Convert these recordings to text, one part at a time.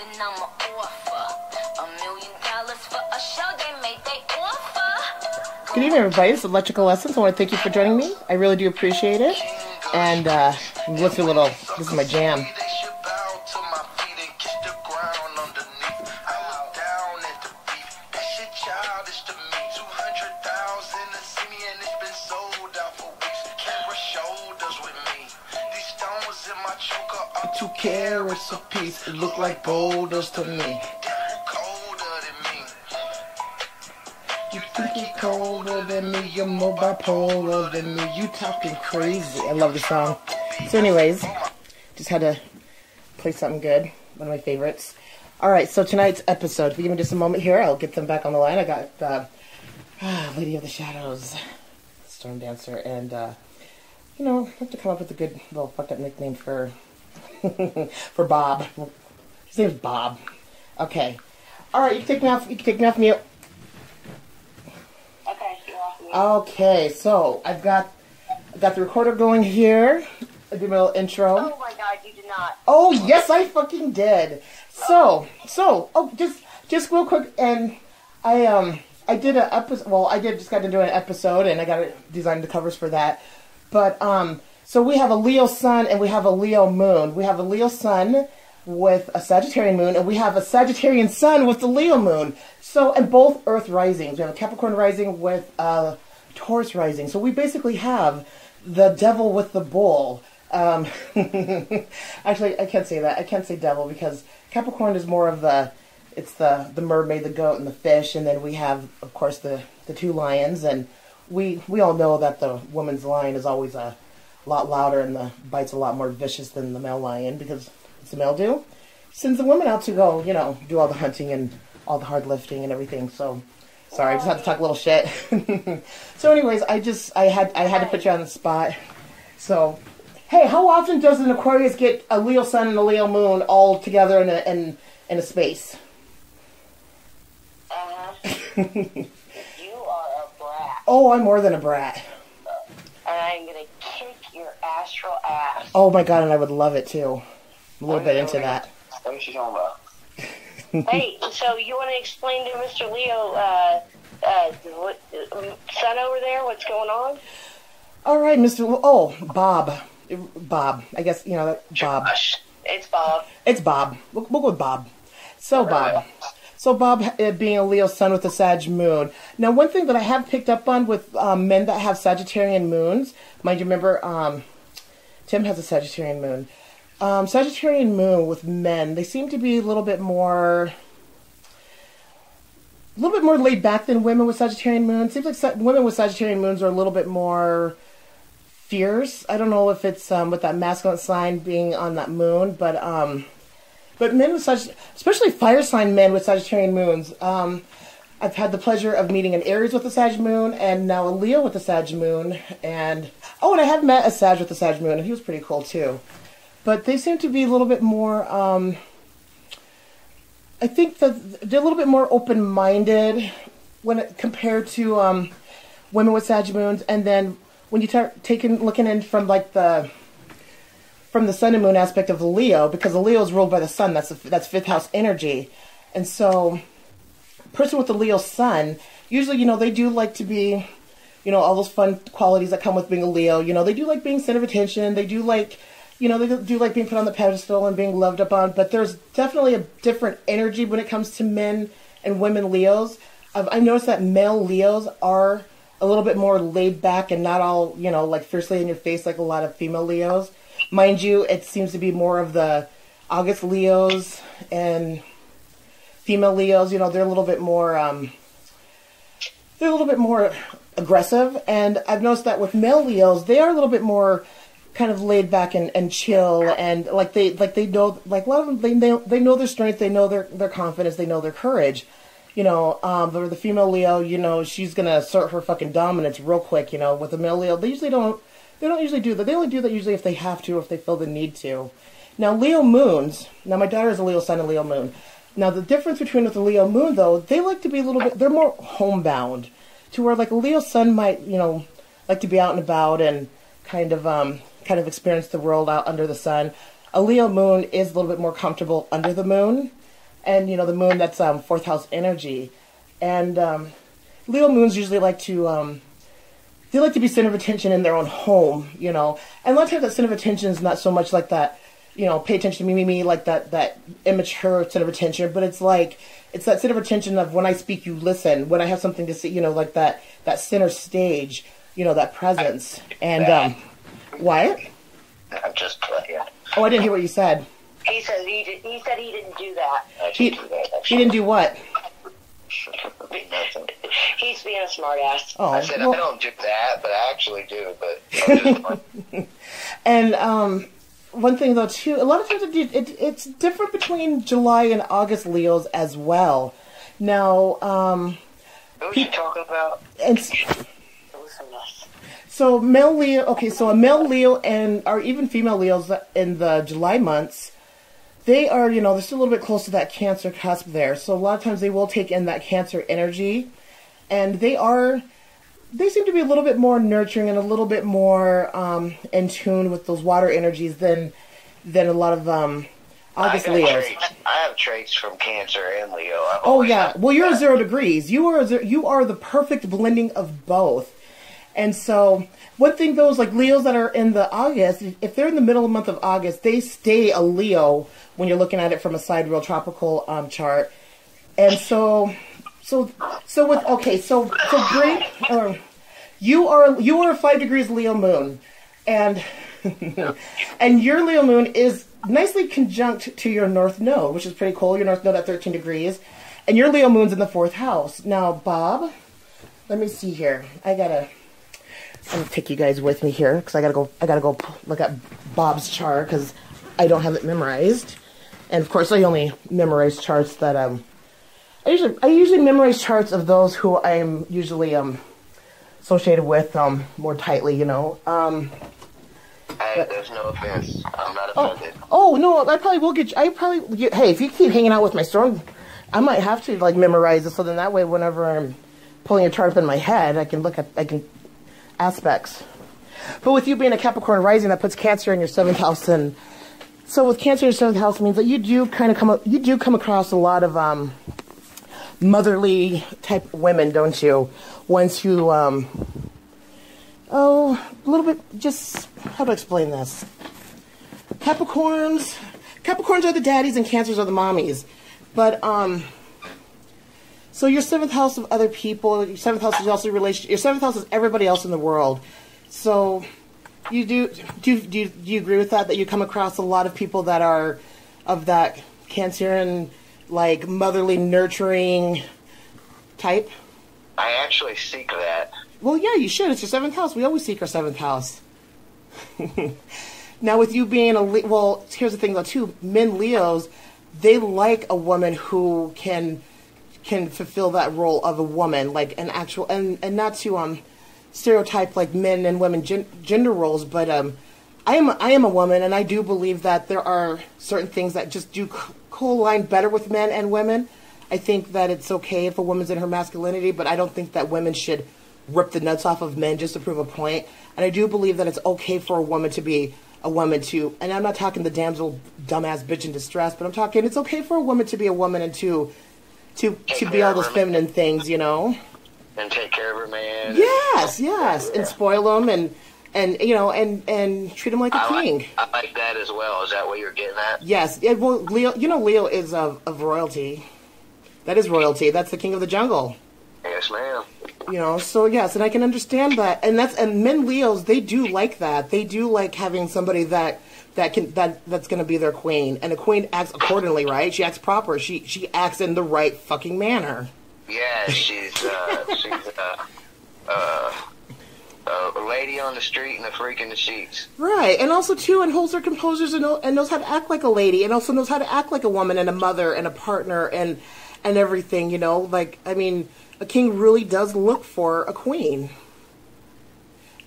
torture then I'ma offer a million dollars for a show they made they offer. Good evening, everybody. This is Electrical Essence. I want to thank you for joining me. I really do appreciate it. And uh, let's do a little. This is my jam. You're than me, you talking crazy. I love the song. So anyways, just had to play something good, one of my favorites. Alright, so tonight's episode, give me just a moment here, I'll get them back on the line. I got uh, Lady of the Shadows, Storm Dancer, and uh, you know, I have to come up with a good little fucked up nickname for for Bob. His name's Bob. Okay. Alright, you can take me off you can take me off mute. Okay, you're off mute. Okay, so I've got I've got the recorder going here. I do my little intro. Oh my god, you did not. Oh yes, I fucking did. So so oh just just real quick and I um I did a episode. Well, I did just got to do an episode and I got to design the covers for that. But um so we have a Leo sun and we have a Leo moon. We have a Leo sun with a Sagittarian moon and we have a Sagittarian sun with the Leo moon. So and both Earth risings. We have a Capricorn rising with a Taurus rising. So we basically have the devil with the bull. Um, actually, I can't say that. I can't say devil because Capricorn is more of the it's the the mermaid, the goat, and the fish, and then we have, of course, the the two lions, and we we all know that the woman's lion is always a lot louder and the bite's a lot more vicious than the male lion because it's the male do sends the women out to go, you know, do all the hunting and all the hard lifting and everything. So. Sorry, I just had to talk a little shit. so, anyways, I just I had I had to put you on the spot. So, hey, how often does an Aquarius get a Leo Sun and a Leo Moon all together in a in, in a space? Uh-huh. you are a brat. Oh, I'm more than a brat. And I'm gonna kick your astral ass. Oh my god, and I would love it too. I'm a little bit into that. What is she talking about? hey, so you want to explain to Mr. Leo, uh, uh, what, son over there, what's going on? All right, Mr. L- Oh, Bob. Bob. I guess you know that Bob. It's Bob. It's Bob. We'll, we'll go with Bob. So Bob. So Bob uh, being a Leo sun with a Sag moon. Now, one thing that I have picked up on with um, men that have Sagittarian moons, mind you, remember um, Tim has a Sagittarian moon. Um, Sagittarian moon with men, they seem to be a little bit more, a little bit more laid back than women with Sagittarian moons. Seems like women with Sagittarian moons are a little bit more fierce. I don't know if it's um, with that masculine sign being on that moon, but um, but men with such, especially fire sign men with Sagittarian moons. Um, I've had the pleasure of meeting an Aries with a Sag moon, and now a Leo with a Sag moon, and oh, and I have met a Sag with a Sag moon, and he was pretty cool too. But they seem to be a little bit more. Um, I think that they're a little bit more open-minded when it, compared to um, women with Sag moons, and then when you start taking looking in from like the from the sun and moon aspect of the Leo, because the Leo is ruled by the sun. That's that's fifth house energy, and so person with the Leo sun usually you know they do like to be, you know, all those fun qualities that come with being a Leo. You know, they do like being center of attention. They do like, you know, they do like being put on the pedestal and being loved upon. But there's definitely a different energy when it comes to men and women Leos. I've, I noticed that male Leos are a little bit more laid back and not all, you know, like fiercely in your face like a lot of female Leos. Mind you, it seems to be more of the August Leos and female Leos. You know, they're a little bit more, um, they're a little bit more aggressive. And I've noticed that with male Leos, they are a little bit more kind of laid back and, and chill and like they like they know like a lot of them they know they know their strength they know their their confidence they know their courage. You know um with the female leo you know she's gonna assert her fucking dominance real quick you know with the male leo. They usually don't they don't usually do that. They only do that usually if they have to or if they feel the need to. Now leo moons now my daughter is a leo sun and leo moon. Now the difference between with the leo moon though they like to be a little bit they're more homebound to where like a leo sun might you know like to be out and about and kind of um kind of experience the world out under the sun. A Leo moon is a little bit more comfortable under the moon, and you know the moon that's um, fourth house energy, and um, Leo moons usually like to um, they like to be center of attention in their own home, you know, and a lot of times that center of attention is not so much like that, you know, pay attention to me, me, me, like that that immature center of attention, but it's like it's that center of attention of when I speak, you listen. When I have something to say, you know, like that that center stage, you know, that presence, and um, what? I'm just playing. Oh, I didn't hear what you said. He says he did, he said he didn't do that. I He, didn't do that. he didn't do what? Nothing. He's being a smartass. Oh, I said well- I don't do that, but I actually do. But I'm just, And um, one thing though too, a lot of times it, it, it's different between July and August Leos as well. Now, um, who's you talking about? and s- Listen to us. So male Leo, okay, so a male Leo and or even female Leos in the July months, they are you know they're still a little bit close to that Cancer cusp there. So a lot of times they will take in that Cancer energy, and they are they seem to be a little bit more nurturing and a little bit more um, in tune with those water energies than than a lot of um, August I Leos. traits. I have traits from Cancer and Leo. I've Oh yeah, well you're that. zero degrees. You are you are the perfect blending of both. And so one thing is like Leos that are in the August, if they're in the middle of the month of August, they stay a Leo when you're looking at it from a sidereal tropical um, chart. And so, so, so with okay, so so great. Um, you are you are a five degrees Leo moon, and and your Leo moon is nicely conjunct to your North Node, which is pretty cool. Your North Node at 13 degrees, and your Leo moon's in the fourth house. Now, Bob, let me see here. I gotta. I'm gonna take you guys with me here because I gotta go. I gotta go look at Bob's chart because I don't have it memorized, and of course I only memorize charts that um. I usually I usually memorize charts of those who I'm usually um associated with um more tightly. You know. Um. Hey, there's no offense. I'm not Oh, offended. oh no! I probably will get. You, I probably. Hey, if you keep hanging out with my storm, I might have to like memorize it. So then that way, whenever I'm pulling a chart up in my head, I can look at. I can aspects. But with you being a Capricorn rising, that puts Cancer in your seventh house, and so with Cancer in your seventh house means that you do kind of come. You do come across a lot of um, motherly type women, don't you? Once you um, oh, a little bit. Just how to explain this? Capricorns, Capricorns are the daddies and Cancers are the mommies. But um, so your seventh house of other people. Your seventh house is also your relationship. Your seventh house is everybody else in the world. So you do do you- do you, do you agree with that? That you come across a lot of people that are of that Cancer and like motherly, nurturing type. I actually seek that. Well, yeah, you should. It's your seventh house. We always seek our seventh house. now, with you being a Le- well, here's the thing though too. Men Leos, they like a woman who can can fulfill that role of a woman, like an actual, and and not to um stereotype like men and women gen- gender roles, but um, I am I am a woman, and I do believe that there are certain things that just do co- co-align better with men and women. I think that it's okay if a woman's in her masculinity, but I don't think that women should rip the nuts off of men just to prove a point. And I do believe that it's okay for a woman to be a woman to, and I'm not talking the damsel dumbass bitch in distress, but I'm talking it's okay for a woman to be a woman and to to to be all those feminine things, you know. And take care of her man. Yes, yes, and spoil them and and you know and and treat them like a I king. like, I like that as well. Is that what you're getting at? Yes, it, well, Leo, you know Leo is of, of royalty. That is royalty. That's the king of the jungle. Yes, ma'am. You know, so yes, and I can understand that. And that's and men Leos, they do like that. They do like having somebody that that can that that's going to be their queen. And a queen acts accordingly, right? She acts proper. She she acts in the right fucking manner. Yeah, she's uh, she's uh, uh, a lady on the street and a freak in the sheets. Right, and also too, and holds her composures and, and knows how to act like a lady, and also knows how to act like a woman and a mother and a partner and and everything. You know, like I mean, a king really does look for a queen,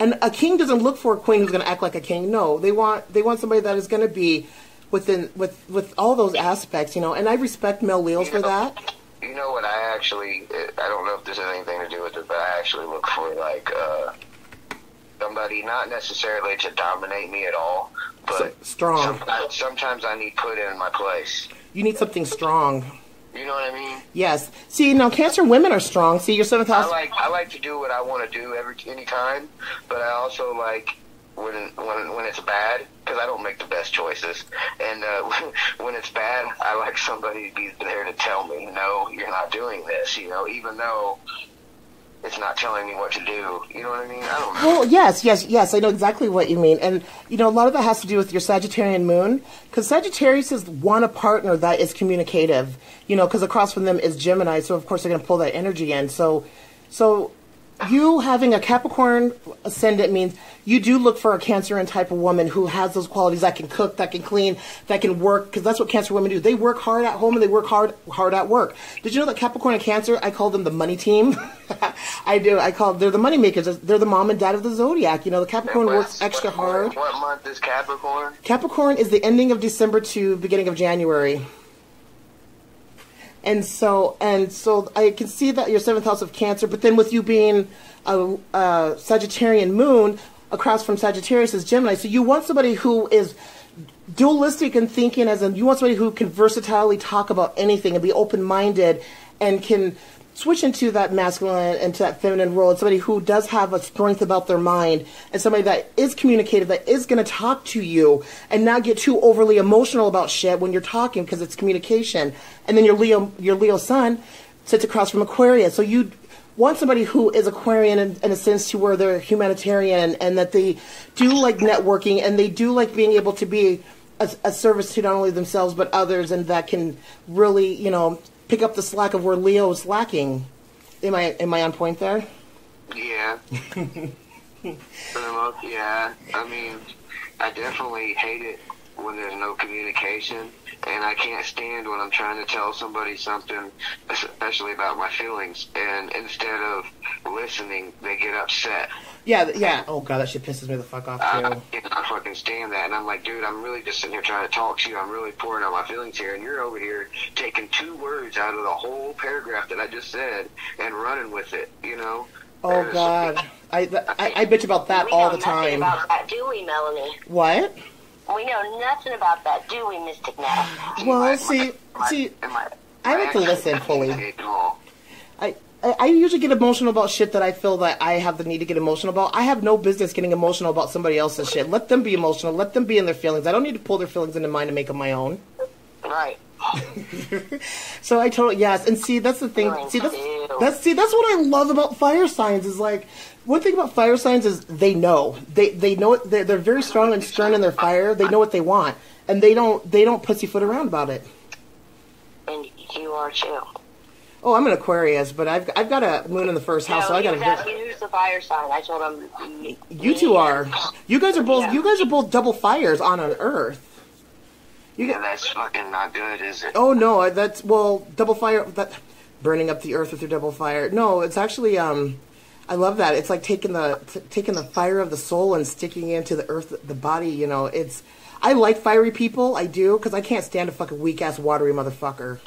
and a king doesn't look for a queen who's going to act like a king. No, they want they want somebody that is going to be within with with all those aspects. You know, and I respect Mel Leos for that. You know what? I actually, I don't know if this has anything to do with it, but I actually look for like uh, somebody, not necessarily to dominate me at all, but So- strong. Sometimes, sometimes I need put in my place. You need something strong. You know what I mean? Yes. See, now Cancer women are strong. See, your seventh I like I like to do what I want to do every any time, but I also like when when when it's bad because I don't make the best choices, and uh, when it's bad, I like somebody to be there to tell me, no, you're not doing this. You know, even though it's not telling me what to do. You know what I mean? I don't know. Well, yes, yes, yes. I know exactly what you mean, and you know a lot of that has to do with your Sagittarian moon, because Sagittarius is want a partner that is communicative. You know, because across from them is Gemini, so of course they're going to pull that energy in. So, so you having a Capricorn ascendant means you do look for a Cancerian type of woman who has those qualities that can cook, that can clean, that can work. Because that's what Cancer women do. They work hard at home and they work hard hard at work. Did you know that Capricorn and Cancer? I call them the money team. I do. I call they're the money makers. They're the mom and dad of the zodiac. You know, the Capricorn What- works extra what- hard. What month is Capricorn? Capricorn is the ending of December to beginning of January. And so, and so, I can see that your seventh house of Cancer, but then with you being a, a Sagittarian moon across from Sagittarius is Gemini, so you want somebody who is dualistic in thinking, as in you want somebody who can versatilely talk about anything and be open-minded and can switch into that masculine and to that feminine role. Somebody who does have a strength about their mind and somebody that is communicative, that is going to talk to you and not get too overly emotional about shit when you're talking because it's communication. And then your Leo, your Leo sun sits across from Aquarius. So you want somebody who is Aquarian in, in a sense to where they're humanitarian and that they do like networking and they do like being able to be a, a service to not only themselves but others and that can really, you know, pick up the slack of where Leo is lacking. Am I am I on point there? Yeah. For the most, yeah. I mean, I definitely hate it when there's no communication, and I can't stand when I'm trying to tell somebody something, especially about my feelings, and instead of listening, they get upset. Yeah, yeah. Oh god, that shit pisses me the fuck off ah, I, too. I cannot fucking stand that. And I'm like, dude, I'm really just sitting here trying to talk to you. I'm really pouring out my feelings here. And you're over here taking two words out of the whole paragraph that I just said and running with it, you know? Oh And it's- god, I, I I bitch about that we all know the nothing time. about that, do we, Melanie? What? We know nothing about that, do we, Mystic Now? Well, my- see, my- see, my- I my like to listen fully. indicate it all. I, I usually get emotional about shit that I feel that I have the need to get emotional about. I have no business getting emotional about somebody else's shit. Let them be emotional. Let them be in their feelings. I don't need to pull their feelings into mine and make them my own. Right. So I totally yes, and see that's the thing. Feelings See that's that's see that's what I love about fire signs is like one thing about fire signs is they know they they know it. They're, they're very strong and stern in their fire. They know what they want, and they don't they don't pussyfoot around about it. And you are too. Oh, I'm an Aquarius, but I've I've got a moon in the first house, so I got was a. asking who's the fire sign. I told him. You two are. You guys are both. Yeah. You guys are both double fires on an Earth. You Yeah, get. that's fucking not good, is it? Oh no, that's well double fire. That burning up the Earth with your double fire. No, it's actually. Um, I love that. It's like taking the t- taking the fire of the soul and sticking it into the Earth, the body. You know, it's. I like fiery people. I do because I can't stand a fucking weak ass watery motherfucker.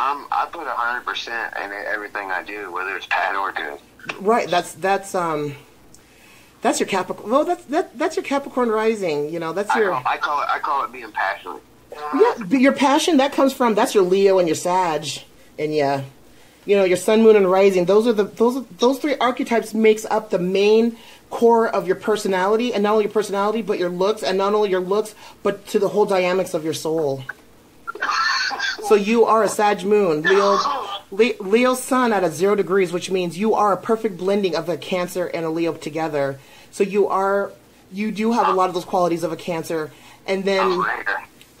I'm, I put a hundred percent in everything I do, whether it's bad or good. Right. That's that's um. That's your Capricorn. Well, that's that that's your Capricorn rising. You know, that's your. call, I call it I call it being passionate. Yeah, but your passion that comes from that's your Leo and your Sag, and yeah, you know your Sun, Moon, and Rising. Those are the those are, those three archetypes makes up the main core of your personality, and not only your personality, but your looks, and not only your looks, but to the whole dynamics of your soul. So you are a Sag Moon, Leo, Le, Leo Sun at a zero degrees, which means you are a perfect blending of a Cancer and a Leo together. So you are, you do have a lot of those qualities of a Cancer, and then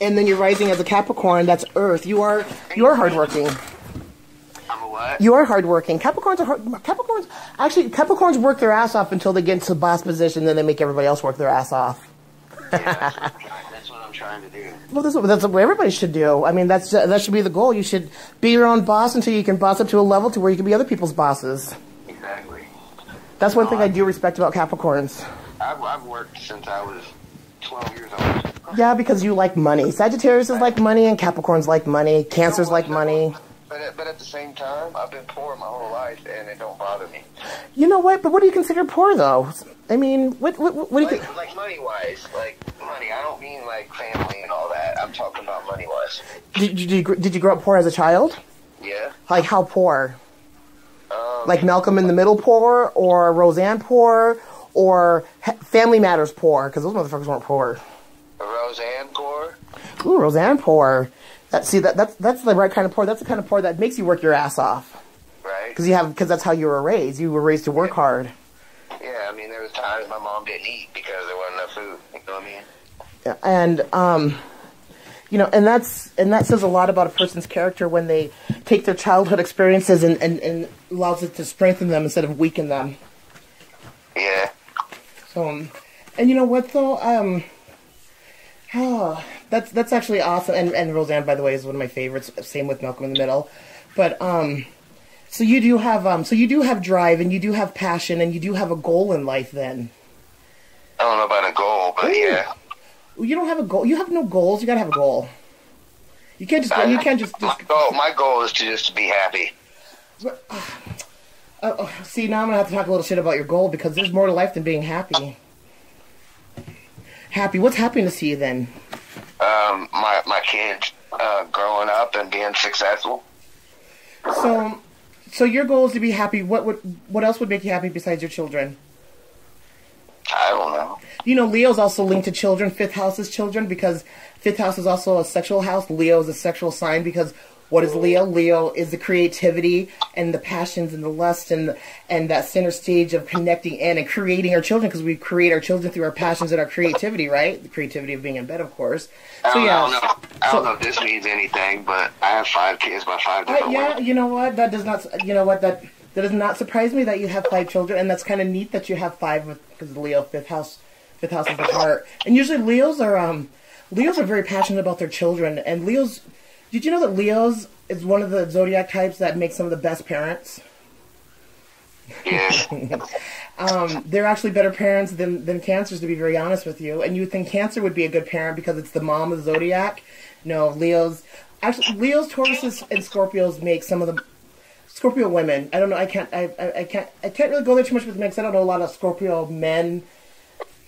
and then you're rising as a Capricorn. That's Earth. You are you are hardworking. I'm a what? You are hardworking. Capricorns are hard, Capricorns. Actually, Capricorns work their ass off until they get into the boss position. Then they make everybody else work their ass off. trying, that's what I'm trying to do. Well, that's what, that's what everybody should do. I mean, that's that should be the goal. You should be your own boss until you can boss up to a level to where you can be other people's bosses. Exactly. That's one thing uh, I do respect about Capricorns. I've, I've worked since I was 12 years old. Yeah, because you like money. Sagittarius is like money, and Capricorns like money. Cancers like money. but at, but at the same time, I've been poor my whole life, and it don't bother me. You know what? But what do you consider poor, though? I mean, what what, what do you think? Like, like money wise, like wise. Did, did you did you grow up poor as a child? Yeah. Like how poor? Um, Like Malcolm in the Middle poor, or Roseanne poor, or Family Matters poor? Because those motherfuckers weren't poor. Roseanne poor. Ooh, Roseanne poor. That see that that's that's the right kind of poor. That's the kind of poor that makes you work your ass off. Right. Because you have because that's how you were raised. You were raised to work hard. Yeah. I mean, there was times my mom didn't eat because there wasn't enough food. You know what I mean? Yeah, and um, you know, and that's and that says a lot about a person's character when they take their childhood experiences and, and, and allows it to strengthen them instead of weaken them. Yeah. So, um, and you know what though, um, oh, that's that's actually awesome. And and Roseanne, by the way, is one of my favorites. Same with Malcolm in the Middle, but um. So you do have um so you do have drive and you do have passion and you do have a goal in life then. I don't know about a goal, but Ooh. yeah. You don't have a goal. You have no goals. You gotta have a goal. You can't just you can't just, My goal, my goal is to just be happy. Uh, oh, see, now I'm gonna have to talk a little shit about your goal because there's more to life than being happy. Happy? What's happiness to see you then? Um, my my kids uh, growing up and being successful. So, so your goal is to be happy. What would what else would make you happy besides your children? I don't know. You know, Leo's also linked to children. Fifth house is children because fifth house is also a sexual house. Leo is a sexual sign because what is Leo? Leo is the creativity and the passions and the lust and and that center stage of connecting in and creating our children because we create our children through our passions and our creativity, right? The creativity of being in bed, of course. I So don't, yeah, I don't know. I So- don't know if this means anything, but I have five kids by five Uh, different yeah, women. you know what? That does not. You know what? That that does not surprise me that you have five children, and that's kind of neat that you have five with because Leo fifth house, fifth house is the heart, and usually Leos are um Leos are very passionate about their children, and Leos. Did you know that Leos is one of the zodiac types that make some of the best parents? Yeah. Um, they're actually better parents than, than cancers, to be very honest with you. And you would think cancer would be a good parent because it's the mom of the zodiac. No, Leos. Actually, Leos, Tauruses, and Scorpios make some of the Scorpio women. I don't know. I can't. I, I, I can't. I can't really go there too much with men 'cause I don't know a lot of Scorpio men,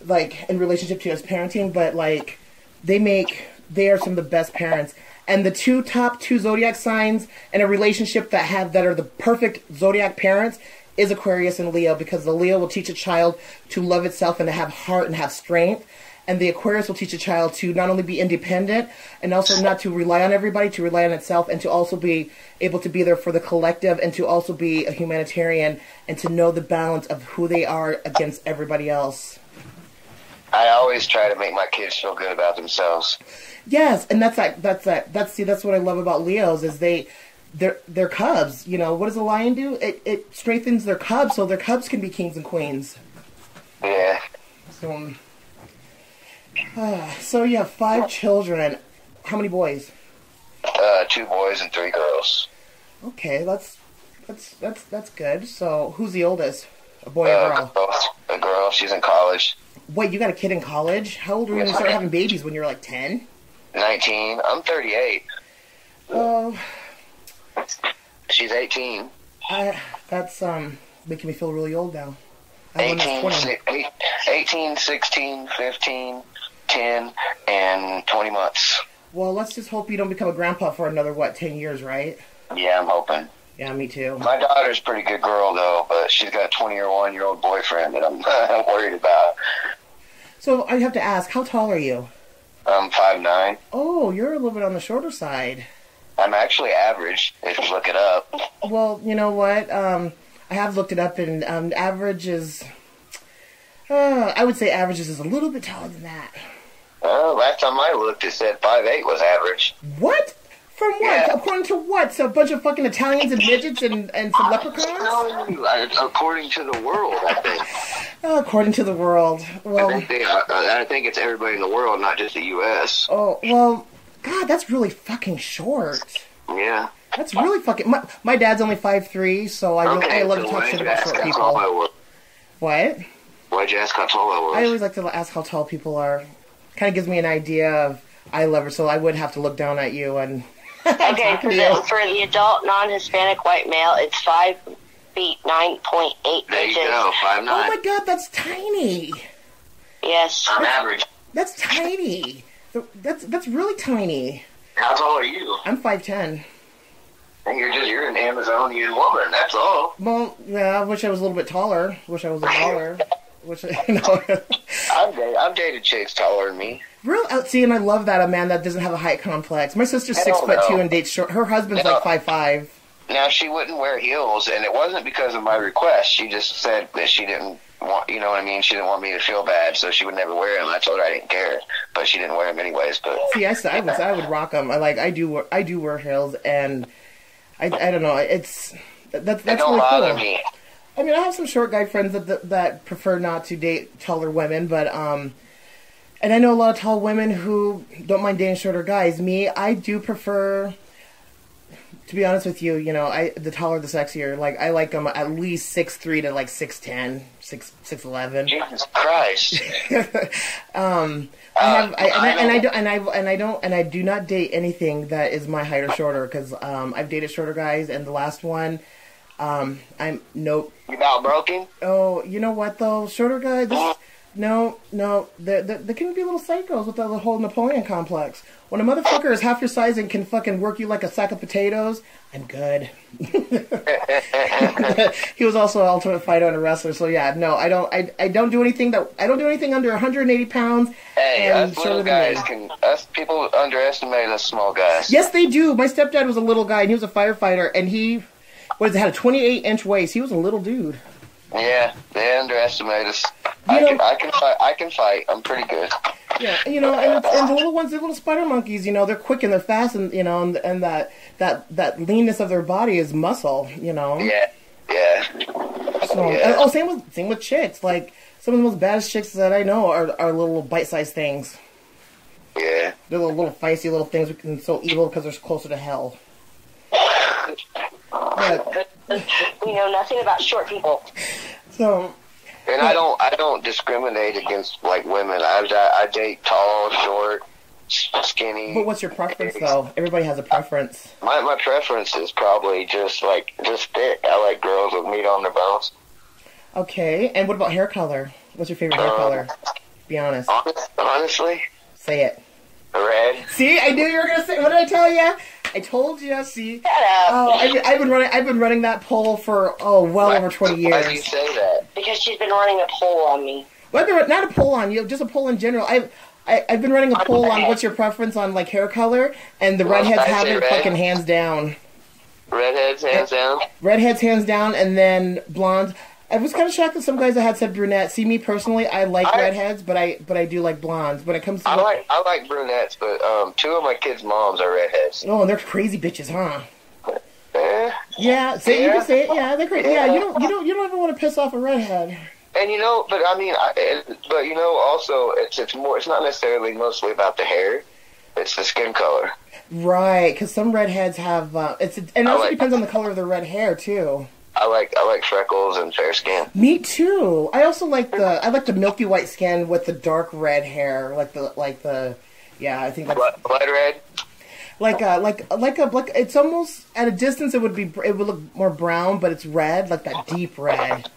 like in relationship to his parenting. But like, they make. They are some of the best parents. And the two top two zodiac signs in a relationship that have that are the perfect zodiac parents is Aquarius and Leo because the Leo will teach a child to love itself and to have heart and have strength. And the Aquarius will teach a child to not only be independent and also not to rely on everybody, to rely on itself, and to also be able to be there for the collective and to also be a humanitarian and to know the balance of who they are against everybody else. I always try to make my kids feel good about themselves. Yes, and that's that. That's that. That's see. That's what I love about Leos is they, they're they're cubs. You know what does a lion do? It it strengthens their cubs so their cubs can be kings and queens. Yeah. So, um, so you have five children. How many boys? Uh, two boys and three girls. Okay, that's that's that's that's good. So who's the oldest? A boy or Uh, girl? girls. A girl. She's in college. Wait, you got a kid in college? How old were you when you started having babies? When you were like ten? 19. I'm 38. Oh, She's 18. I that's um making me feel really old now. I have one that's 18, 20. 18, 16, 15, 10, and 20 months. Well, let's just hope you don't become a grandpa for another what ten years, right? Yeah, I'm hoping. Yeah, me too. My daughter's a pretty good girl, though, but she's got a 20 or 1 year old boyfriend that I'm, I'm worried about. So I have to ask, how tall are you? I'm 5'9. Oh, you're a little bit on the shorter side. I'm actually average, if you look it up. Well, you know what? Um, I have looked it up, and um, average is. Uh, I would say average is a little bit taller than that. Well, last time I looked, it said 5'8 was average. What? From what? Yeah. According to what? So a bunch of fucking Italians and midgets and, and some leprechauns? No, according to the world, I think. Oh, according to the world. I Well, think, they, I, I think it's everybody in the world, not just the U.S. oh, well, God, that's really fucking short. Yeah. That's really fucking. My, my dad's only five three, so I really Okay, I love so to talk shit about short I people. What? Why'd you ask how tall I was? I always like to ask how tall people are. Kind of gives me an idea of I love her, so I would have to look down at you and Okay, for the, for the adult non-Hispanic white male, it's five feet nine point eight There inches. you go, five Oh nine my god, that's tiny. Yes. on average. That's tiny. That's that's really tiny. How tall are you? I'm five ten. And you're just you're an Amazonian woman. That's all. Well, yeah, I wish I was a little bit taller. Wish I was a taller. I, you know. I've dated, I've dated chicks taller than me. Real out see, and I love that a man that doesn't have a height complex. My sister's six foot know. two and dates short. Her husband's like five five. Now she wouldn't wear heels, and it wasn't because of my request. She just said that she didn't want, you know what I mean. She didn't want me to feel bad, so she would never wear them. I told her I didn't care, but she didn't wear them anyways. But See, I, I would I would rock them. I like I do wear- I do wear heels, and I I don't know. It's that, that's it that's don't really bother cool. me. I mean, I have some short guy friends that, that that prefer not to date taller women, but um, and I know a lot of tall women who don't mind dating shorter guys. Me, I do prefer. To be honest with you, you know, I the taller the sexier. Like I like them at least six three to like six ten, six six eleven. Jesus Christ! Um, I have, I, and, I, and I I don't, and I, and I don't, and I do not date anything that is my height or shorter because um, I've dated shorter guys, and the last one, um, I'm nope. You about broken? Oh, you know what though, shorter guys, this, no, no, they can be little psychos with the whole Napoleon complex. When a motherfucker is half your size and can fucking work you like a sack of potatoes, I'm good. he was also an ultimate fighter and a wrestler, so yeah, no, I don't, I, I don't do anything that I don't do anything under 180 pounds. Hey, and us shorter little guys can. Us people underestimate us small guys. Yes, they do. My stepdad was a little guy, and he was a firefighter, and he was had a 28 inch waist. He was a little dude. Yeah, they underestimate us. You I know- can, I can fight. I can fight. I'm pretty good. Yeah, you know, and, it's, and the little ones, the little spider monkeys, you know, they're quick and they're fast, and you know, and, and that that that leanness of their body is muscle, you know. Yeah, yeah. So, Yeah. oh, same with same with chicks. Like some of the most baddest chicks that I know are are little bite sized things. Yeah. They're little, little feisty little things, and so evil because they're closer to hell. But, We know nothing about short people. so And I don't I don't discriminate against like women. I I, I date tall, short, skinny. But what's your preference, though? Everybody has a preference. My my preference is probably just like just thick. I like girls with meat on their bones. Okay, and what about hair color? What's your favorite hair Um, color? Be honest. Honest, honestly, Say it. red. See, I knew you were gonna say. What did I tell you? I told you. See. Shut up. Oh, I've, I've been running. I've been running that poll for oh well over twenty years. Why do you years. say that? Because she's been running a poll on me. Well, not a poll on you, just a poll in general. I've I, I've been running a poll on what's your preference on like hair color, and the Well, redheads have it red. fucking hands down. Redheads, hands down. Redheads hands down, and then blondes. I was kind of shocked that some guys that had said brunette. See me personally, I like I- redheads, but I but I do like blondes. When it comes to I like I like brunettes, but um, two of my kids' moms are redheads. oh, and they're crazy bitches, huh? Eh. Yeah, say you can say it. Yeah, they're great. Yeah, Yeah. you don't, you don't, you don't ever want to piss off a redhead. And you know, but I mean, I, but you know, also it's it's more. It's not necessarily mostly about the hair. It's the skin color. Right, because some redheads have. Uh, it's and it also like- depends on the color of their red hair too. I like I like freckles and fair skin. Me too. I also like the I like the milky white skin with the dark red hair, like the like the. Yeah, I think that's Blood, blood red. like a like like a like. It's almost at a distance. It would be it would look more brown, but it's red, like that deep red.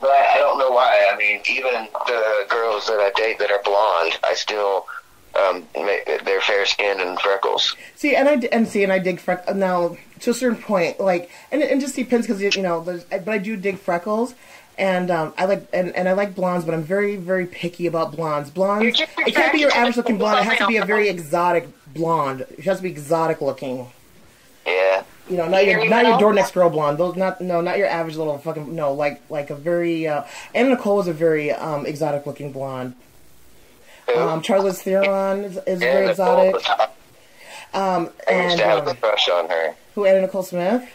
But I, I don't know why. I mean, even the girls that I date that are blonde, I still um, ma- they're fair skinned and freckles. See, and I and see, and I dig freckles now to a certain point. Like, and it, it just depends because you know, there's, but I do dig freckles, and um, I like and, and I like blondes, but I'm very very picky about blondes. Blondes, it can't be your average looking blonde. It has to be a very exotic blonde. It has to be exotic looking. Yeah. You know, not your not your go. door next girl blonde. Those not no not your average little fucking no like like a very uh, Anna Nicole is a very um, exotic looking blonde. Um, Charlize Theron is, is very exotic. I Um, used and to have a um, crush on her. who Anna Nicole Smith?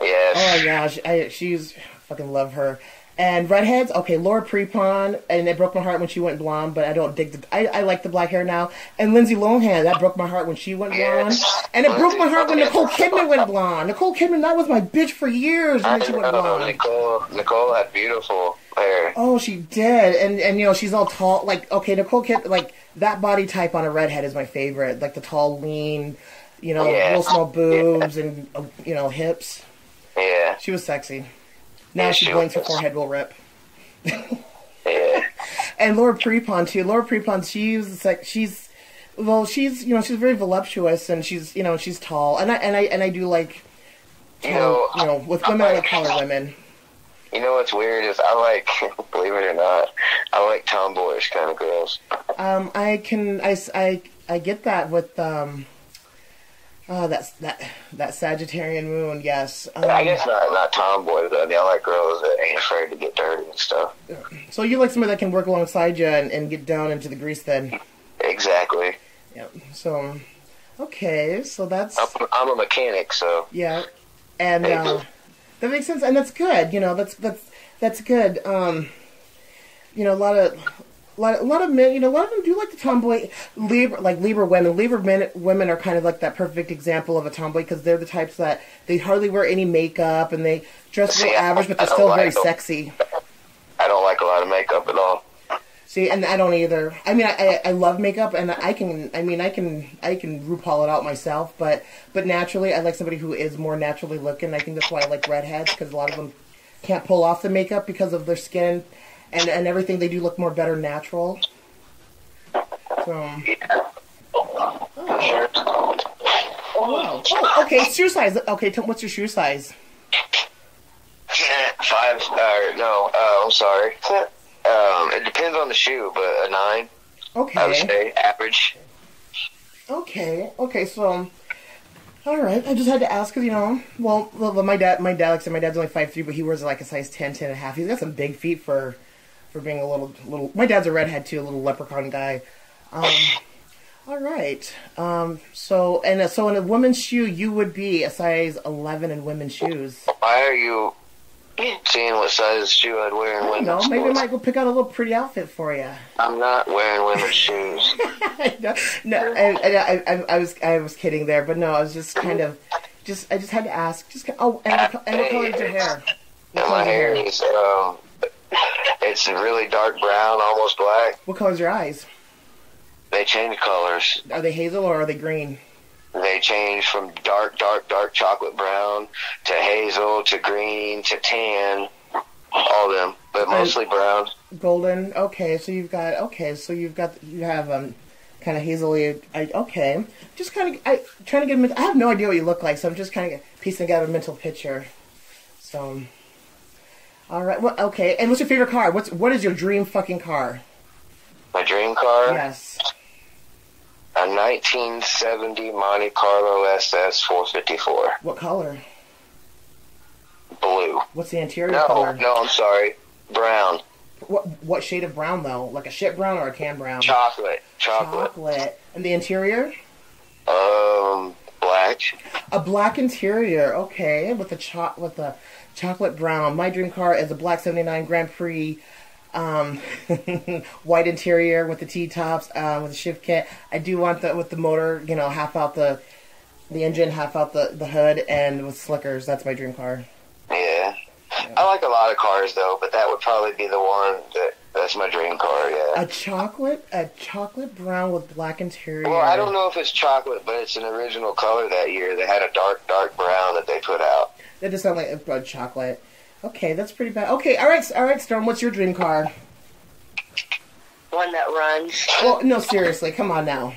Yes. Oh yeah, she, I, she's fucking love her. And redheads, okay, Laura Prepon, and it broke my heart when she went blonde, but I don't dig the. I, I like the black hair now. And Lindsay Lohan, that broke my heart when she went blonde, Yes. and it broke my heart when Nicole Kidman went blonde. Nicole Kidman, that was my bitch for years, I and then she went blonde. Nicole. Nicole had beautiful Oh, she did, and and you know she's all tall. Like okay, Nicole Kidman, like that body type on a redhead is my favorite. Like the tall, lean, you know, Yeah. real small boobs and uh, you know hips. Yeah, She was sexy. Now Yeah, she she blinks, her forehead will rip. yeah. And Laura Prepon too. Laura Prepon, she's like she's well, she's you know she's very voluptuous and she's you know she's tall and I and I and I do like You know, you know with women I like taller women. You know what's weird is I like, believe it or not, I like tomboyish kind of girls. Um, I can I, I, I get that with um, oh that's that that Sagittarian moon. Yes. Um, I guess not not tomboy, but I mean I like girls that ain't afraid to get dirty and stuff. So you like somebody that can work alongside you and, and get down into the grease then. Exactly. Yeah. So, okay. So that's I'm, I'm a mechanic, so yeah, and uh, that makes sense, and that's good. You know, that's that's that's good. Um, you know, a lot of. A lot, a lot of men, you know, a lot of them do like the tomboy, Libra, like Libra women. Libra men, women are kind of like that perfect example of a tomboy because they're the types that they hardly wear any makeup and they dress real average, but they're still like very them. sexy. I don't like a lot of makeup at all. See, and I don't either. I mean, I, I I love makeup, and I can. I mean, I can I can RuPaul it out myself, but but naturally, I like somebody who is more naturally looking. I think that's why I like redheads because a lot of them can't pull off the makeup because of their skin, and and everything. They do look more better natural. So. Oh, oh, okay. Shoe size. Okay, t- what's your shoe size? Five, uh, no, uh, I'm sorry. Um, it depends on the shoe, but a nine, Okay. I would say, average. Okay, okay, so, all right. I just had to ask because you know, well, well, my dad, my dad, like I said, my dad's only five three, but he wears like a size 10, 10 and a half. He's got some big feet for, for being a little, little. My dad's a redhead too, a little leprechaun guy. Um, all right. Um, so and uh, so in a woman's shoe, you would be a size eleven in women's shoes. Why are you seeing what size shoe I'd wear in know, women's maybe I sports? might go pick out a little pretty outfit for you. I'm not wearing women's shoes. no, no I, I, I, I was I was kidding there, but no, I was just kind of, just I just had to ask. Just oh, and, what co- and what color is your hair? What my hair is, um, it's really dark brown, almost black. What color is your eyes? They change colors. Are they hazel or are they green? They change from dark, dark, dark chocolate brown to hazel to green to tan. All of them, but mostly brown. Golden. Okay, so you've got okay, so you've got you have um kind of hazily. I, okay, just kind of I trying to get. I have no idea what you look like, so I'm just kind of piecing together a mental picture. So, all right. Well, okay. And what's your favorite car? What's what is your dream fucking car? My dream car, Yes. A 1970 Monte Carlo SS 454, What color? blue. What's the interior No, color? no, I'm sorry, brown, What what shade of brown though? Like a shit brown or a can brown? chocolate, chocolate, Chocolate. And the interior? um, black. A black interior. Okay, with a cho- with the chocolate brown. My dream car is a black '79 Grand Prix. Um, white interior with the T tops, uh, with the shift kit. I do want the with the motor, you know, half out the the engine, half out the the hood, and with slickers. That's my dream car. Yeah. I like a lot of cars though, but that would probably be the one that that's my dream car. Yeah. A chocolate, a chocolate brown with black interior. Well, I don't know if it's chocolate, but it's an original color that year. They had a dark, dark brown that they put out. That does sound like a chocolate. Okay, that's pretty bad. Okay, all right, all right, Storm. What's your dream car? One that runs. Well, no, seriously, come on now.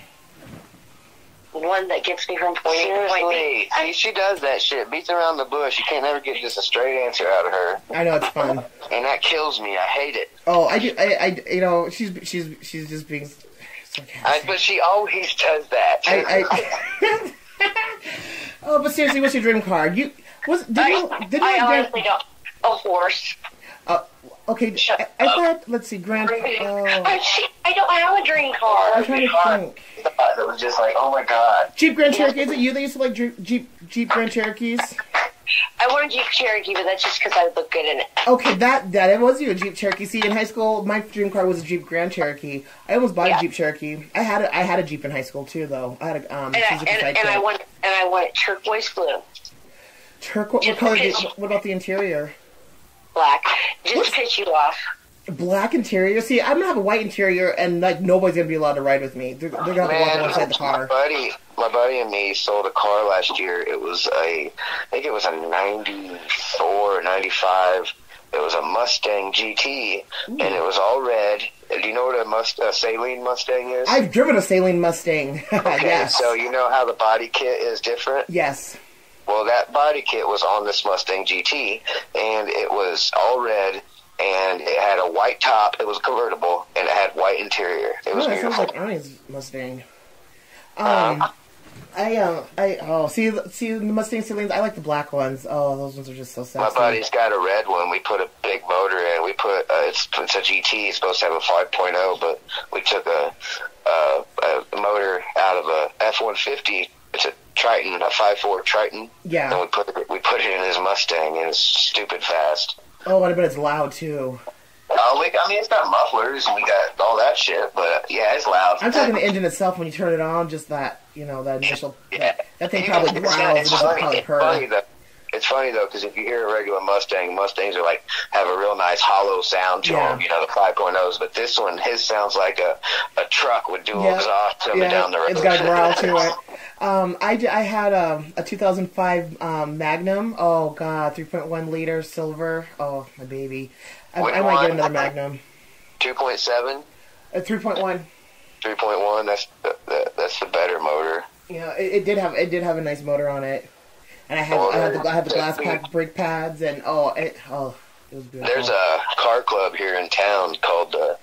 One that gets me from point A to point B. Seriously, see, she does that shit. Beats around the bush. You can't ever get just a straight answer out of her, I know it's fun. and that kills me. I hate it. Oh, I do. I, I you know, she's she's she's just being I, sarcastic. but she always does that. I, I, oh, but seriously, what's your dream car? You was did you I, did I you honestly don't. A horse. okay? I, I thought. Let's see, Grand. I, Oh, see, I don't have a dream car. I'm trying to think. It was just like, oh my god. Jeep Grand Cherokee. Is it you that used to like Jeep Jeep, Grand Cherokees? I want a Jeep Cherokee, but that's just because I look good in it. Okay, that that it was you a Jeep Cherokee. See, in high school, my dream car was a Jeep Grand Cherokee. I almost bought Yeah. a Jeep Cherokee. I had a, I had a Jeep in high school too, though. I had a um, And I, and, and I want and I want turquoise blue, turquoise. What color? Did, what about the interior? Black, just to piss you off. Black interior. See, I'm gonna have a white interior, and like nobody's gonna be allowed to ride with me. They're, they're gonna have to walk Man, inside the my car. buddy, my buddy and me sold a car last year. It was a, I think it was a '94 or '95. It was a Mustang GT, and it was all red. Do you know what a, Must, a Saleen Mustang is? I've driven a Saleen Mustang. okay, yes. so you know how the body kit is different. yes. Well, that body kit was on this Mustang GT, and it was all red, and it had a white top. It was convertible, and it had white interior. It was Oh, that sounds beautiful. like Ernie's Mustang. Um, I um, I oh, see, see the Mustang Saleens. I like the black ones. Oh, those ones are just so sexy. My buddy's got a red one. We put a big motor in. We put uh, it's it's a GT. It's supposed to have a 5.0, but we took a, uh, a motor out of a F150. It's a Triton, a five four Triton. Yeah. And we put it, we put it in his Mustang, and it's stupid fast. Oh, I bet it's loud too. Oh, we, I mean, it's got mufflers and we got all that shit, but yeah, it's loud. I'm talking the engine itself when you turn it on. Just that, you know, that initial. Yeah. That thing probably growls. It it's funny, it's funny though. It's funny though because if you hear a regular Mustang, Mustangs are like have a real nice hollow sound to Yeah. them. You know the 5.0s, but this one his sounds like a, a truck with dual Yeah. exhaust coming Yeah, down the road. it's got growl to it. Um, I, I had a, a 2005 um, Magnum. Oh god, 3.1 liter silver. Oh my baby. I, I might get another Magnum. 2.7, A 3.1. 3.1. That's the, the that's the better motor. Yeah, it, it did have it did have a nice motor on it, and I had Oh, I had the, I had the glass pack brake pads and oh it oh it was beautiful. There's a car club here in town called the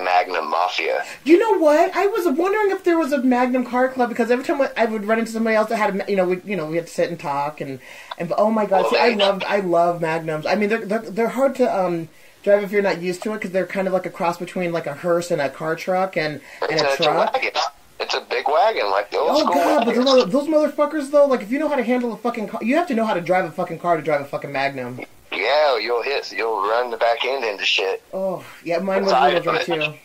Magnum Mafia. You know what? I was wondering if there was a Magnum car club because every time I- would run into somebody else that had, a, you know, we, you know, we had to sit and talk and, and oh my god, Well, see, I love, I love Magnums. I mean, they're they're, they're hard to um drive if you're not used to it because they're kind of like a cross between like a hearse and a car truck and and It's a a truck. wagon. It's a big wagon like the old Oh school god, but those, motherfuckers though, like if you know how to handle a fucking car, you have to know how to drive a fucking car to drive a fucking Magnum. Yeah, you'll hit, you'll run the back end into shit. Oh yeah, mine was That's little how I drive do too.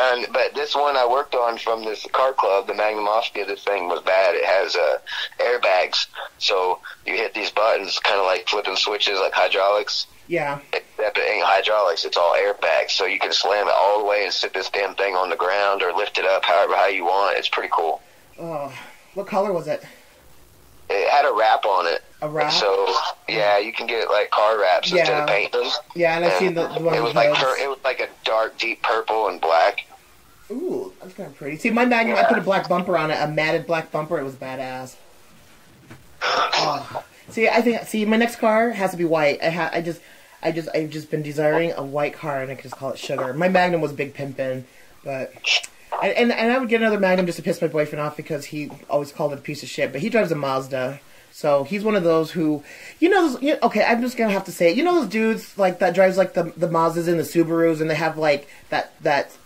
And but this one I worked on from this car club, the Magnum Mafia, this thing was bad. It has uh, airbags, so you hit these buttons, kind of like flipping switches, like hydraulics. Yeah. Except it ain't hydraulics; it's all airbags. So you can slam it all the way and sit this damn thing on the ground or lift it up, however how you want. It's pretty cool. Oh, what color was it? It had a wrap on it. A wrap? So yeah, you can get like car wraps instead of paint them. Yeah, and I've And seen the, the one it was like pur- it was like a dark, deep purple and black. Ooh, that's kind of pretty. See, my Magnum, I put a black bumper on it, a matted black bumper. It was badass. Oh. See, I think. See, my next car has to be white. I ha- I just, I just, I've just been desiring a white car, and I could just call it sugar. My Magnum was big pimpin', but. And, and and I would get another Magnum just to piss my boyfriend off because he always called it a piece of shit. But he drives a Mazda, so he's one of those who, you know, those, you okay, I'm just gonna have to say it. You know those dudes like that drives like the the Mazdas and the Subarus, and they have like that that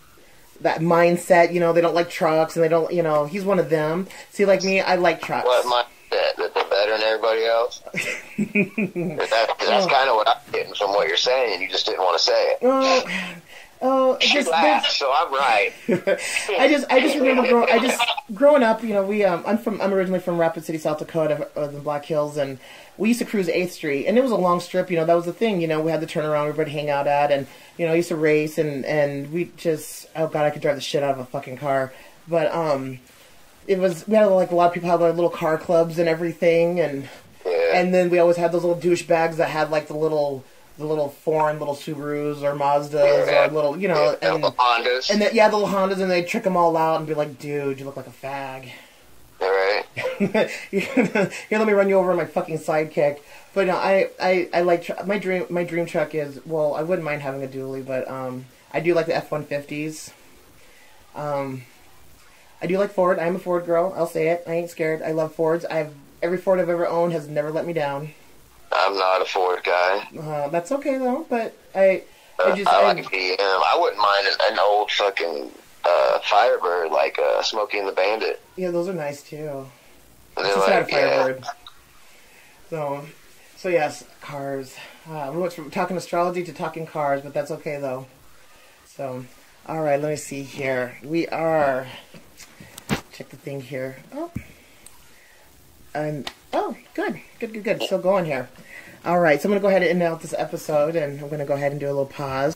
that mindset. You know, they don't like trucks, and they don't. You know, he's one of them. See, like me, I like trucks. What mindset? Better than everybody else? that, that's kind of what I'm getting from what you're saying. You just didn't want to say it. Oh, oh, She just, laughed, so I'm right. I just, I just remember growing, I just growing up. You know, we, um, I'm from, I'm originally from Rapid City, South Dakota, uh, the Black Hills, and we used to cruise Eighth Street, and it was a long strip. You know, that was the thing. You know, we had the turnaround everybody hang out at, and you know, I used to race, and and we just, oh god, I could drive the shit out of a fucking car, but um, it was we had like a lot of people had their little car clubs and everything, and Yeah. and then we always had those little douchebags that had like the little. The little foreign little Subarus or Mazdas Yeah. or little, you know, Yeah, and, the Hondas. and then, yeah, the little Hondas, and they trick them all out and be like, "Dude, you look like a fag." All right. Here, let me run you over in my fucking sidekick. But no, I, I, I like tr- my dream. My dream truck is well, I wouldn't mind having a dually, but um, I do like the F one fifties. Um, I do like Ford. I'm a Ford girl. I'll say it. I ain't scared. I love Fords. I've every Ford I've ever owned has never let me down. I'm not a Ford guy. Uh, that's okay though. But I, Uh, I just, I I, like a BM. I wouldn't mind an, an old fucking uh, Firebird like uh, Smokey and the Bandit. yeah, those are nice too. They're a like, yeah, Firebird. So, so yes, cars. Uh, we went from talking astrology to talking cars, but that's okay though. So, all right, let me see here. We are check the thing here. Oh, and oh, good, good, good, good. Still going here. All right, so I'm gonna go ahead and end out this episode, and I'm gonna go ahead and do a little pause.